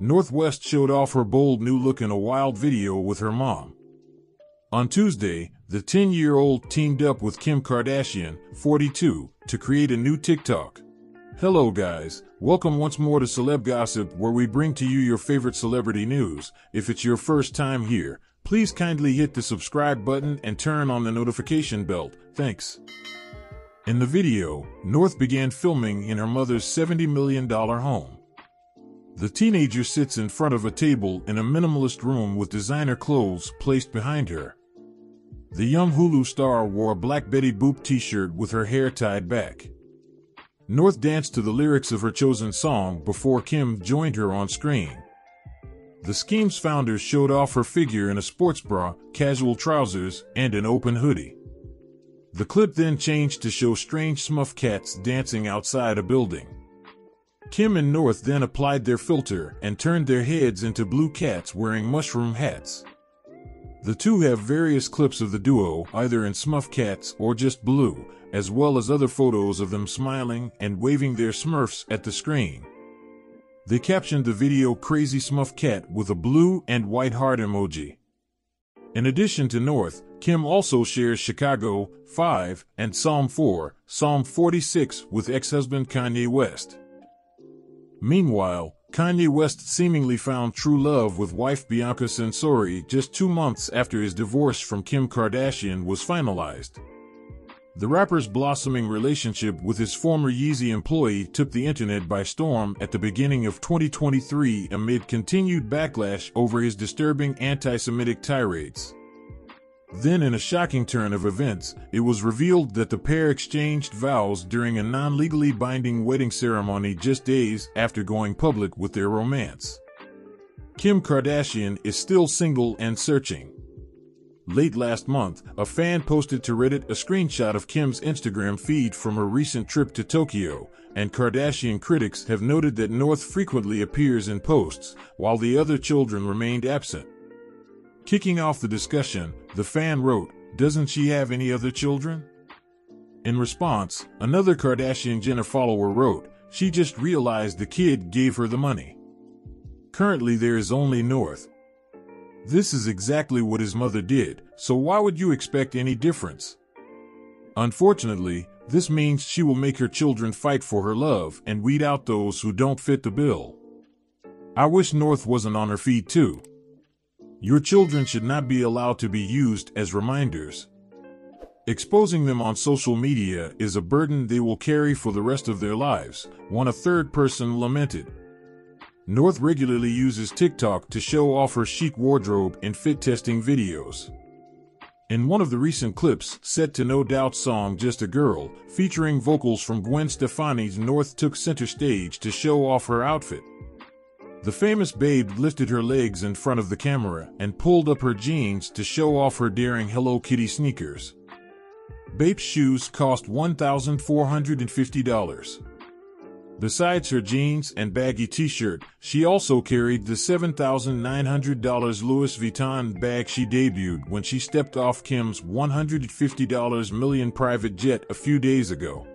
North West showed off her bold new look in a wild video with her mom. On Tuesday, the 10 year old teamed up with Kim Kardashian, 42, to create a new TikTok. Hello, guys. Welcome once more to Celeb Gossip, where we bring to you your favorite celebrity news. If it's your first time here, please kindly hit the subscribe button and turn on the notification bell. Thanks. In the video, North began filming in her mother's $70 million home. The teenager sits in front of a table in a minimalist room with designer clothes placed behind her. The young Hulu star wore a black Betty Boop t-shirt with her hair tied back. North danced to the lyrics of her chosen song before Kim joined her on screen. The Skims founder showed off her figure in a sports bra, casual trousers, and an open hoodie. The clip then changed to show strange smurf cats dancing outside a building. Kim and North then applied their filter and turned their heads into blue cats wearing mushroom hats. The two have various clips of the duo, either in smurf cats or just blue, as well as other photos of them smiling and waving their smurfs at the screen. They captioned the video Crazy Smurf Cat with a blue and white heart emoji. In addition to North, Kim also shares Chicago 5 and Psalm 4, Psalm 46 with ex-husband Kanye West. Meanwhile, Kanye West seemingly found true love with wife Bianca Censori just two months after his divorce from Kim Kardashian was finalized. The rapper's blossoming relationship with his former Yeezy employee took the internet by storm at the beginning of 2023 amid continued backlash over his disturbing anti-Semitic tirades. Then, in a shocking turn of events, it was revealed that the pair exchanged vows during a non legally binding wedding ceremony just days after going public with their romance. Kim Kardashian is still single and searching. Late last month, a fan posted to Reddit a screenshot of Kim's Instagram feed from her recent trip to Tokyo, and Kardashian critics have noted that North frequently appears in posts, while the other children remained absent. Kicking off the discussion, the fan wrote, Doesn't she have any other children? In response, another Kardashian Jenner follower wrote, She just realized the kid gave her the money. Currently, there is only North. This is exactly what his mother did, so why would you expect any difference? Unfortunately, this means she will make her children fight for her love and weed out those who don't fit the bill. I wish North wasn't on her feet too. Your children should not be allowed to be used as reminders. Exposing them on social media is a burden they will carry for the rest of their lives, one a third person lamented. North regularly uses TikTok to show off her chic wardrobe in fit testing videos. In one of the recent clips, set to No Doubt's song Just a Girl, featuring vocals from Gwen Stefani's North took center stage to show off her outfit. The famous babe lifted her legs in front of the camera and pulled up her jeans to show off her daring Hello Kitty sneakers. Babe's shoes cost $1,450. Besides her jeans and baggy t-shirt, she also carried the $7,900 Louis Vuitton bag she debuted when she stepped off Kim's $150 million private jet a few days ago.